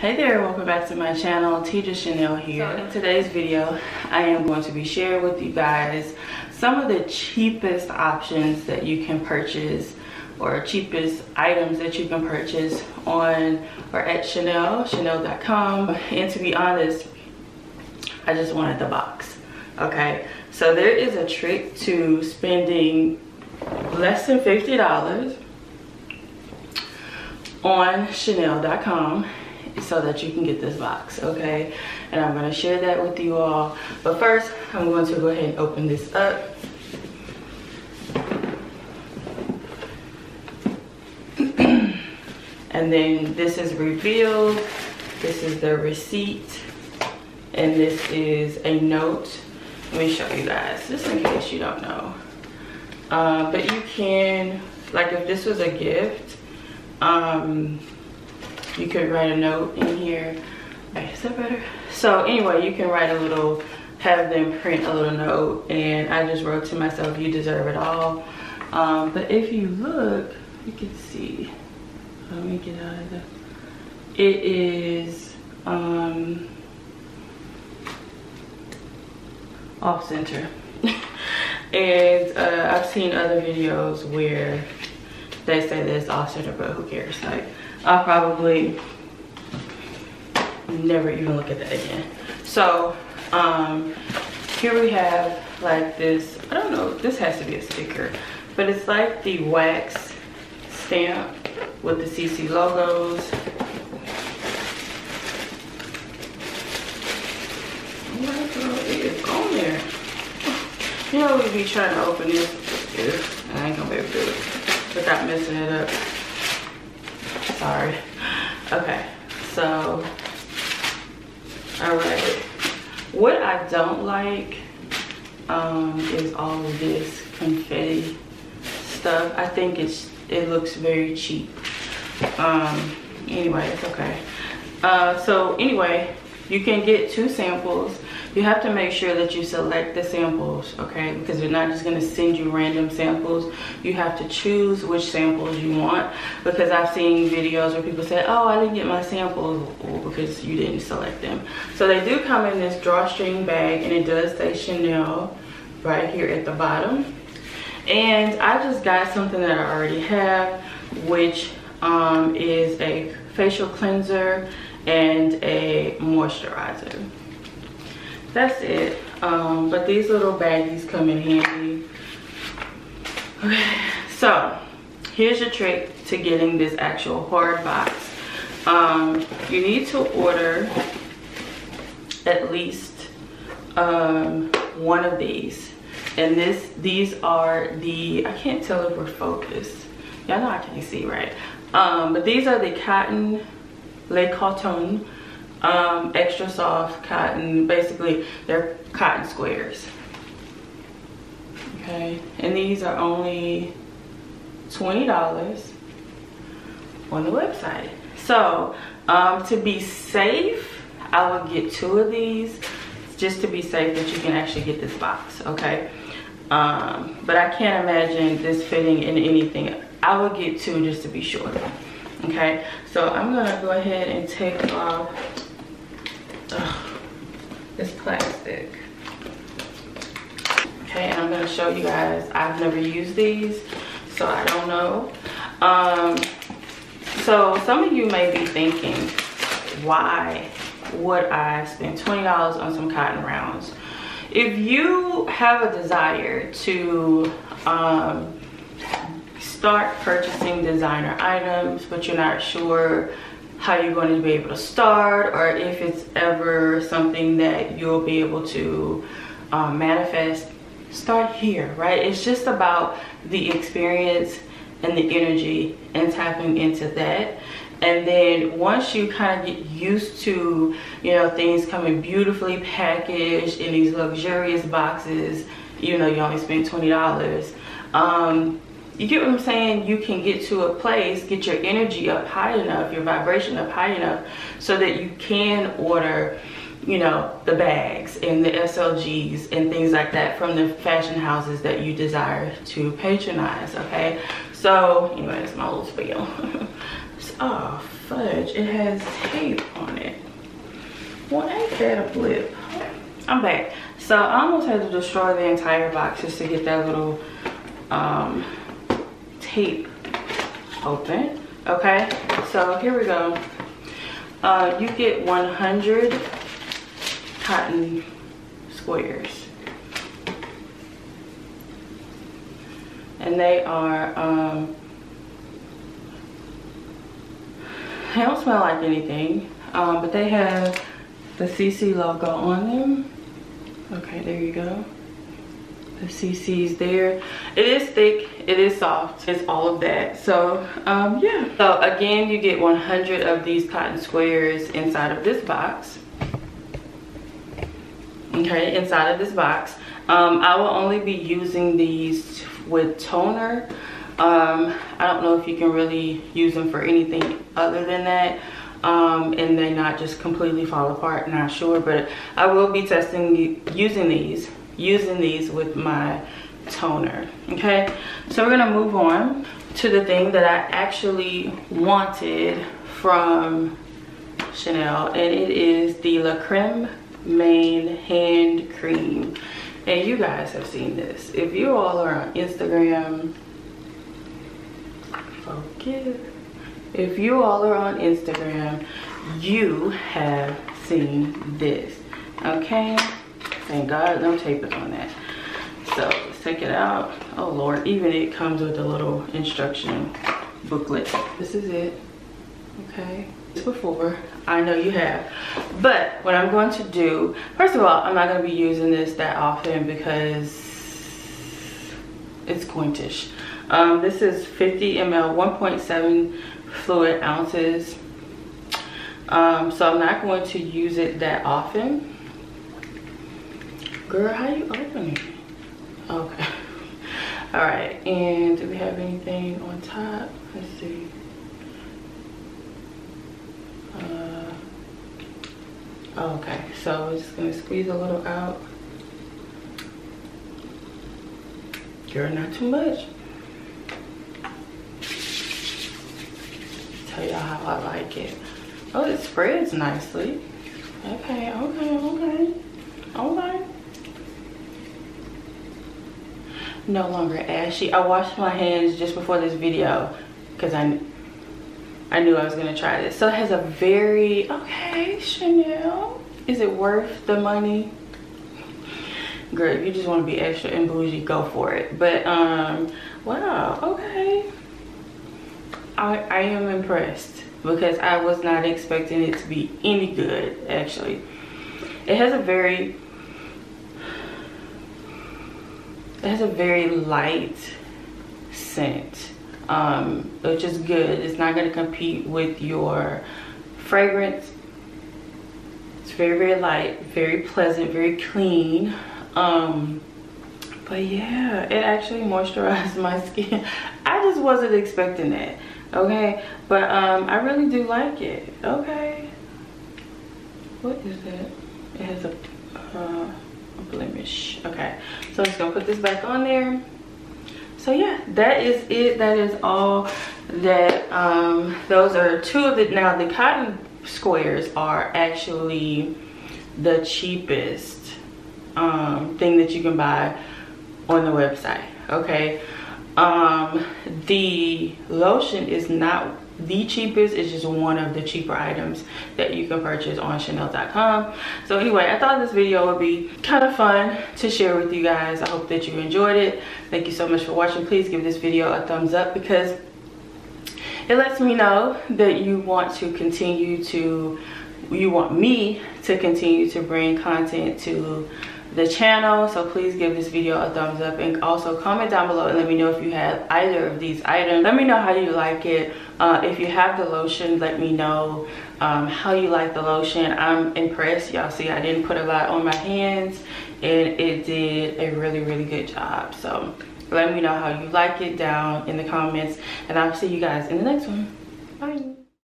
Hey there, welcome back to my channel, Tedra Chanel here. So in today's video, I am going to be sharing with you guys some of the cheapest options that you can purchase or cheapest items that you can purchase on or at Chanel, chanel.com. And to be honest, I just wanted the box, okay? So there is a trick to spending less than $50 on chanel.com so that you can get this box okay? And i'm going to share that with you all. But first i'm going to go ahead and open this up. And then this is revealed. This is the receipt. And this is a note. Let me show you guys just in case you don't know. Uh, but you can like if this was a gift um, you could write a note in here. That better? So anyway you can write a little have them print a little note and i just wrote to myself you deserve it all. Um, but if you look you can see. Let me get out of the it is um off center. And uh, i've seen other videos where they say that it's off center but who cares? Like I'll probably never even look at that again. So um, here we have like this, I don't know, this has to be a sticker, but it's like the wax stamp with the CC logos. On there. You know, we'd be trying to open this. I ain't gonna be able to do it without messing it up sorry. Okay, so, all right. What I don't like um, is all of this confetti stuff. I think it's it looks very cheap. Um, anyway, it's okay. Uh, so anyway, you can get two samples you have to make sure that you select the samples okay? Because they're not just going to send you random samples. You have to choose which samples you want. Because i've seen videos where people say oh i didn't get my samples because you didn't select them. So they do come in this drawstring bag and it does say chanel right here at the bottom. And i just got something that i already have which um, is a facial cleanser and a moisturizer that's it. Um, but these little baggies come in handy. Okay so here's your trick to getting this actual hard box. Um, you need to order at least um, one of these. And this these are the i can't tell if we're focused. Y'all know i can't see right? Um, but these are the cotton le coton um, extra soft cotton. Basically, they're cotton squares. Okay, and these are only $20 on the website. So, um, to be safe, I would get two of these just to be safe that you can actually get this box, okay? Um, but I can't imagine this fitting in anything. I would get two just to be sure. Okay, so I'm gonna go ahead and take off this plastic. Okay, and I'm gonna show you guys. I've never used these, so I don't know. Um, so some of you may be thinking, why would I spend $20 on some cotton rounds? If you have a desire to um, start purchasing designer items, but you're not sure how you're going to be able to start or if it's ever something that you'll be able to um, manifest start here right? It's just about the experience and the energy and tapping into that. And then once you kind of get used to you know things coming beautifully packaged in these luxurious boxes you know you only spend $20 um, you get what I'm saying? You can get to a place, get your energy up high enough, your vibration up high enough so that you can order, you know, the bags and the SLGs and things like that from the fashion houses that you desire to patronize, okay? So, anyway, that's my little spiel. oh fudge it has tape on it well ain't that a blip i'm back so i almost had to destroy the entire box just to get that little um tape. Open. Okay so here we go. Uh you get 100 cotton squares. And they are um they don't smell like anything um, but they have the cc logo on them. Okay there you go. The cc's there. It is thick it is soft. It's all of that. So um yeah. So again you get 100 of these cotton squares inside of this box. Okay inside of this box. Um, i will only be using these with toner. Um, i don't know if you can really use them for anything other than that. Um, and they not just completely fall apart not sure. But i will be testing using these using these with my toner okay? So we're gonna move on to the thing that i actually wanted from chanel and it is the la creme main hand cream. And you guys have seen this. If you all are on instagram focus if you all are on instagram you have seen this okay? Thank god no tape is on that. So take it out. Oh lord. Even it comes with a little instruction booklet. This is it. Okay. Before. I know you have. But what i'm going to do first of all i'm not going to be using this that often because it's quintish um, this is 50 ml 1.7 fluid ounces. Um, so i'm not going to use it that often. Girl how you open it okay. All right and do we have anything on top? Let's see. Uh, oh, okay so we're just gonna squeeze a little out. Girl not too much. Tell y'all how i like it. Oh it spreads nicely. Okay okay okay. Okay no longer ashy i washed my hands just before this video because i I knew I was gonna try this. So it has a very, okay, Chanel. Is it worth the money? Girl, if you just wanna be extra and bougie, go for it. But, um, wow, okay. I, I am impressed because I was not expecting it to be any good, actually. It has a very, it has a very light scent um, which is good. It's not going to compete with your fragrance. It's very, very light, very pleasant, very clean. Um, but yeah, it actually moisturized my skin. I just wasn't expecting that, okay? But um, I really do like it, okay? What is that? It has a, uh, blemish. Okay, so I'm just gonna put this back on there. So yeah that is it. That is all that um those are two of it now the cotton squares are actually the cheapest um thing that you can buy on the website. Okay. Um the lotion is not the cheapest it's just one of the cheaper items that you can purchase on chanel.com so anyway i thought this video would be kind of fun to share with you guys. I hope that you enjoyed it. Thank you so much for watching. Please give this video a thumbs up because it lets me know that you want to continue to you want me to continue to bring content to the channel so please give this video a thumbs up and also comment down below and let me know if you have either of these items. Let me know how you like it. Uh, if you have the lotion let me know um, how you like the lotion. I'm impressed. Y'all see i didn't put a lot on my hands and it did a really really good job. So let me know how you like it down in the comments and i'll see you guys in the next one. Bye